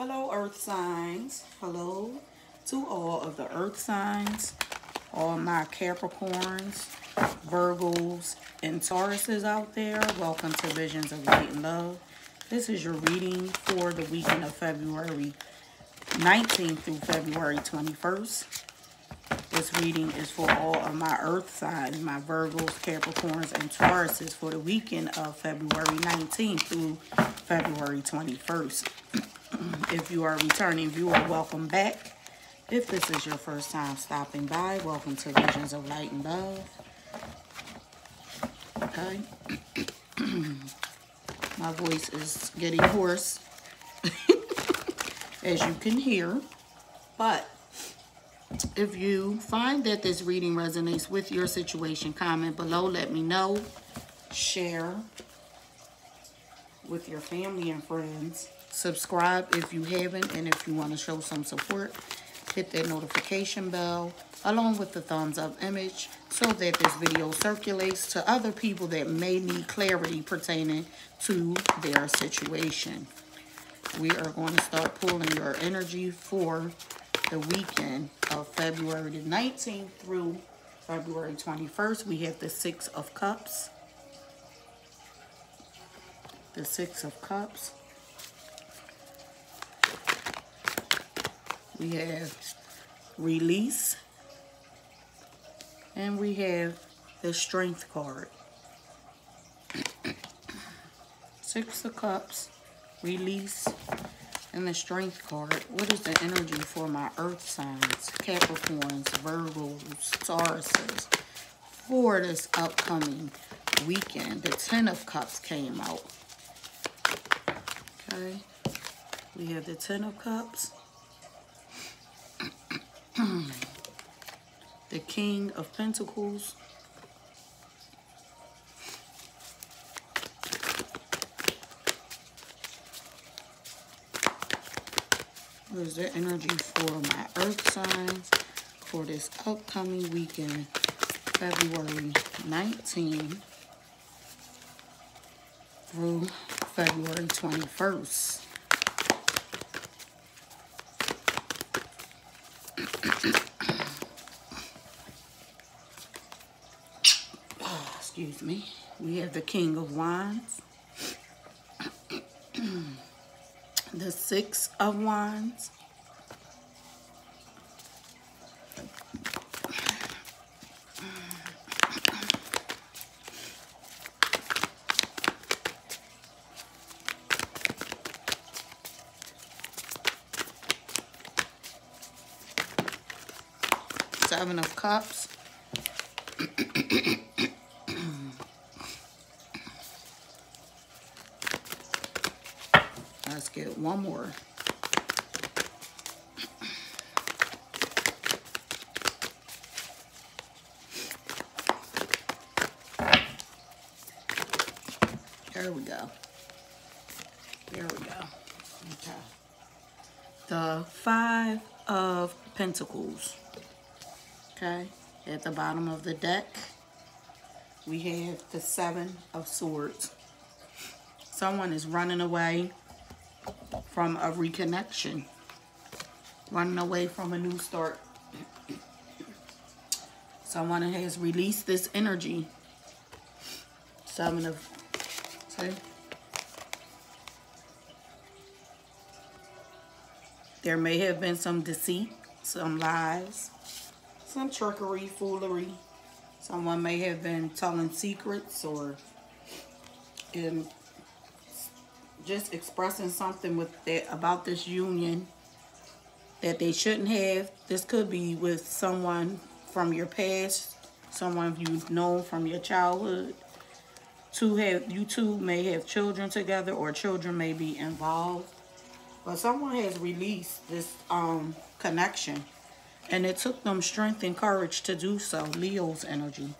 Hello, earth signs. Hello to all of the earth signs, all my Capricorns, Virgos, and Tauruses out there. Welcome to Visions of Light and Love. This is your reading for the weekend of February 19th through February 21st. This reading is for all of my earth signs, my Virgos, Capricorns, and Tauruses for the weekend of February 19th through February 21st. Mm, if you are returning viewer, welcome back. If this is your first time stopping by, welcome to Visions of Light and Love. Okay. My voice is getting hoarse, as you can hear. But if you find that this reading resonates with your situation, comment below. Let me know. Share with your family and friends. Subscribe if you haven't and if you want to show some support. Hit that notification bell along with the thumbs up image so that this video circulates to other people that may need clarity pertaining to their situation. We are going to start pulling your energy for the weekend of February the 19th through February 21st. We have the Six of Cups. The Six of Cups. We have Release. And we have the Strength card. Six of Cups, Release, and the Strength card. What is the energy for my Earth signs, Capricorns, Virgos, Tauruses for this upcoming weekend? The Ten of Cups came out. Okay. We have the Ten of Cups. The King of Pentacles. What is the energy for my earth signs for this upcoming weekend, February 19 through February 21st? Excuse me. We have the King of Wands. the Six of Wands. Seven of Cups. Let's get one more. There we go. There we go. Okay. The Five of Pentacles. Okay. At the bottom of the deck, we have the Seven of Swords. Someone is running away from a reconnection. Running away from a new start. Someone has released this energy. Seven of, see? There may have been some deceit, some lies, some trickery, foolery. Someone may have been telling secrets or in just expressing something with that about this union that they shouldn't have. This could be with someone from your past, someone you've known from your childhood. Two have you two may have children together or children may be involved. But someone has released this um connection and it took them strength and courage to do so. Leo's energy.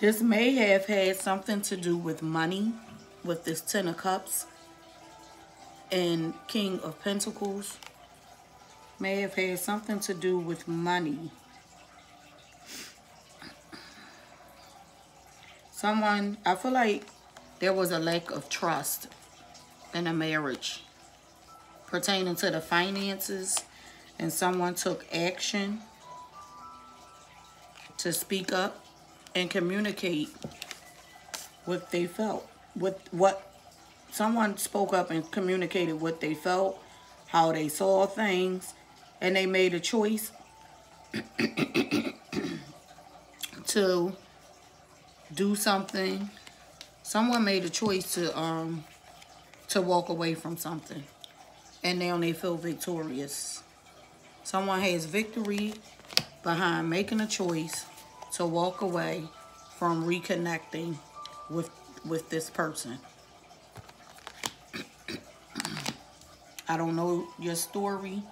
This may have had something to do with money, with this Ten of Cups and King of Pentacles. May have had something to do with money. Someone, I feel like there was a lack of trust in a marriage pertaining to the finances and someone took action to speak up and communicate what they felt. What what someone spoke up and communicated what they felt, how they saw things, and they made a choice to do something. Someone made a choice to um to walk away from something. And now they feel victorious. Someone has victory behind making a choice to walk away from reconnecting with with this person. I don't know your story.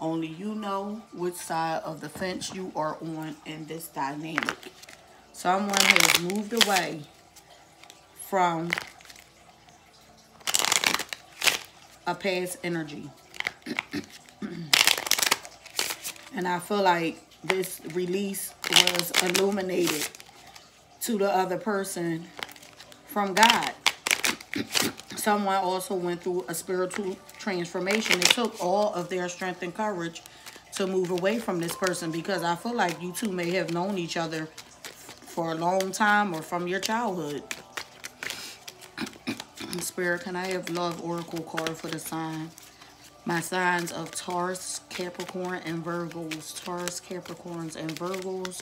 Only you know which side of the fence you are on in this dynamic. Someone has moved away from a past energy. and I feel like this release was illuminated to the other person from God. Someone also went through a spiritual transformation. It took all of their strength and courage to move away from this person because I feel like you two may have known each other for a long time or from your childhood. Spirit, can I have love oracle card for the sign? My signs of Taurus, Capricorn, and Virgos. Taurus, Capricorns, and Virgos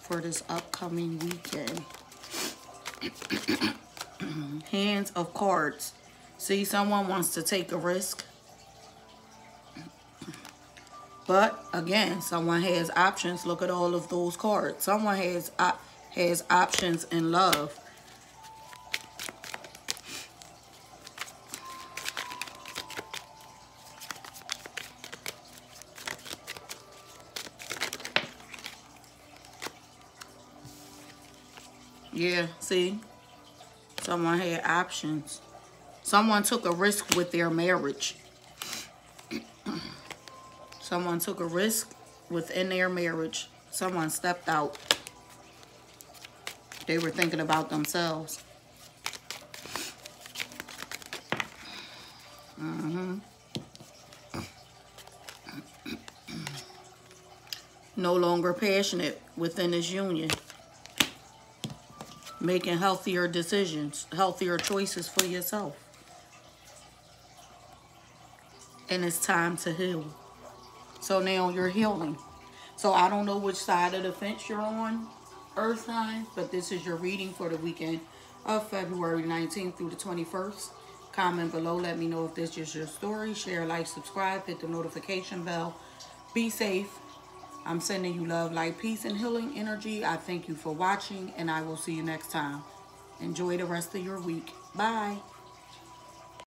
for this upcoming weekend. Hands of cards. See, someone wants to take a risk. But again, someone has options. Look at all of those cards. Someone has op has options in love. Yeah, see? Someone had options. Someone took a risk with their marriage. Someone took a risk within their marriage. Someone stepped out. They were thinking about themselves. Mm-hmm. No longer passionate within this union. Making healthier decisions, healthier choices for yourself. And it's time to heal. So now you're healing. So I don't know which side of the fence you're on, Earth sign, but this is your reading for the weekend of February 19th through the 21st. Comment below. Let me know if this is your story. Share, like, subscribe, hit the notification bell. Be safe. I'm sending you love, light, peace, and healing energy. I thank you for watching, and I will see you next time. Enjoy the rest of your week. Bye.